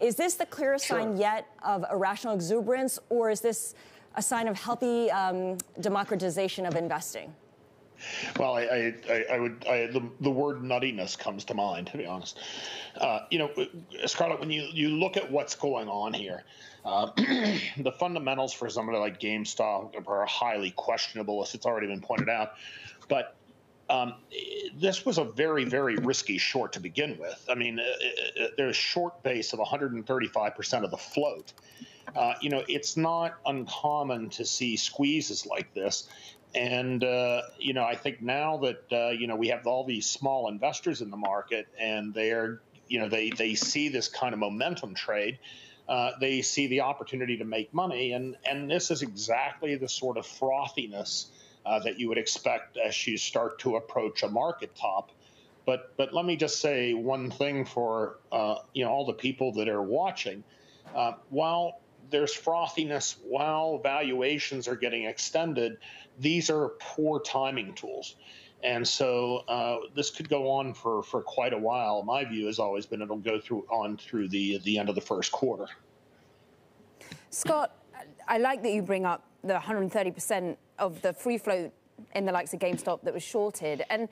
Is this the clearest sure. sign yet of irrational exuberance, or is this a sign of healthy um, democratization of investing? Well, I, I, I would I, the, the word nuttiness comes to mind. To be honest, uh, you know, Scarlett, when you you look at what's going on here, uh, the fundamentals for somebody like GameStop are highly questionable, as it's already been pointed out. But um, this was a very, very risky short to begin with. I mean, uh, uh, uh there's a short base of 135% of the float. Uh, you know, it's not uncommon to see squeezes like this. And, uh, you know, I think now that, uh, you know, we have all these small investors in the market and they're, you know, they, they see this kind of momentum trade. Uh, they see the opportunity to make money, and and this is exactly the sort of frothiness uh, that you would expect as you start to approach a market top. But but let me just say one thing for uh, you know all the people that are watching. Uh, while there's frothiness, while valuations are getting extended, these are poor timing tools. And so uh, this could go on for, for quite a while. My view has always been it'll go through on through the the end of the first quarter. Scott, I like that you bring up the 130% of the free float in the likes of GameStop that was shorted. And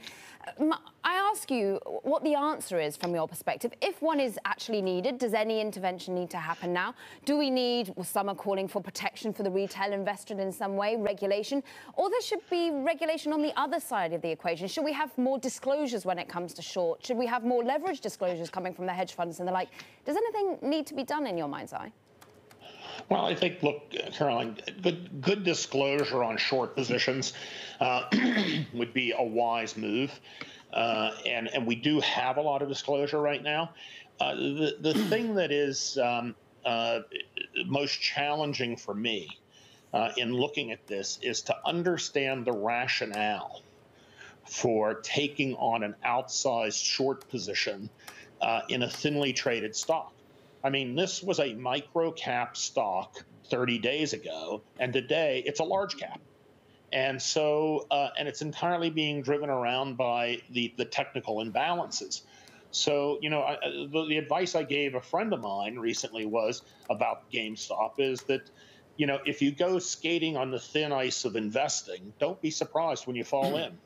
um, I ask you what the answer is from your perspective. If one is actually needed, does any intervention need to happen now? Do we need, well, some are calling for protection for the retail investor in some way, regulation, or there should be regulation on the other side of the equation? Should we have more disclosures when it comes to short? Should we have more leverage disclosures coming from the hedge funds and the like? Does anything need to be done in your mind's eye? Well, I think, look, Caroline, good, good disclosure on short positions uh, would be a wise move. Uh, and, and we do have a lot of disclosure right now. Uh, the, the thing that is um, uh, most challenging for me uh, in looking at this is to understand the rationale for taking on an outsized short position uh, in a thinly traded stock. I mean, this was a micro cap stock 30 days ago, and today it's a large cap. And so, uh, and it's entirely being driven around by the, the technical imbalances. So, you know, I, the, the advice I gave a friend of mine recently was about GameStop is that, you know, if you go skating on the thin ice of investing, don't be surprised when you fall in.